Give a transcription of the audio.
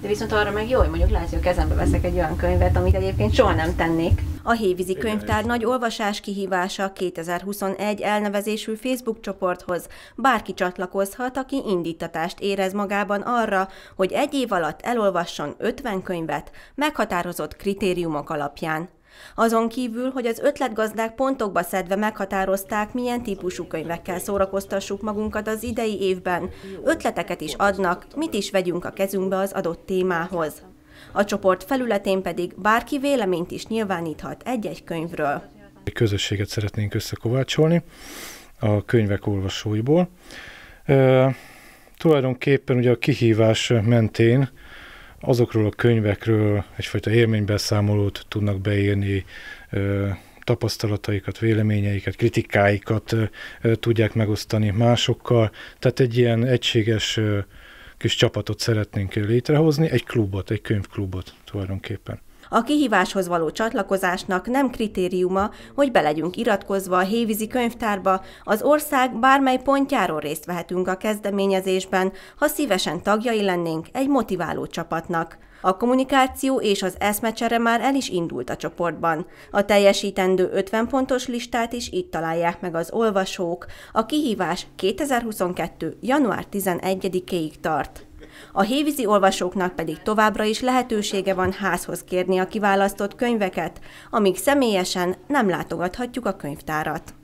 De viszont arra meg jó, hogy mondjuk lehet, hogy a kezembe veszek egy olyan könyvet, amit egyébként soha nem tennék. A Hévízi Könyvtár nagy olvasás kihívása 2021 elnevezésű Facebook csoporthoz bárki csatlakozhat, aki indítatást érez magában arra, hogy egy év alatt elolvasson 50 könyvet meghatározott kritériumok alapján. Azon kívül, hogy az ötletgazdák pontokba szedve meghatározták, milyen típusú könyvekkel szórakoztassuk magunkat az idei évben, ötleteket is adnak, mit is vegyünk a kezünkbe az adott témához. A csoport felületén pedig bárki véleményt is nyilváníthat egy-egy könyvről. Egy közösséget szeretnénk összekovácsolni a könyvek olvasóiból. E, tulajdonképpen ugye a kihívás mentén azokról a könyvekről egyfajta élménybeszámolót tudnak beírni, tapasztalataikat, véleményeiket, kritikáikat tudják megosztani másokkal. Tehát egy ilyen egységes kis csapatot szeretnénk létrehozni, egy klubot, egy könyvklubot tulajdonképpen. A kihíváshoz való csatlakozásnak nem kritériuma, hogy belegyünk iratkozva a Hévízi könyvtárba, az ország bármely pontjáról részt vehetünk a kezdeményezésben, ha szívesen tagjai lennénk egy motiváló csapatnak. A kommunikáció és az eszmecsere már el is indult a csoportban. A teljesítendő 50 pontos listát is itt találják meg az olvasók. A kihívás 2022. január 11-ig tart. A hévízi olvasóknak pedig továbbra is lehetősége van házhoz kérni a kiválasztott könyveket, amíg személyesen nem látogathatjuk a könyvtárat.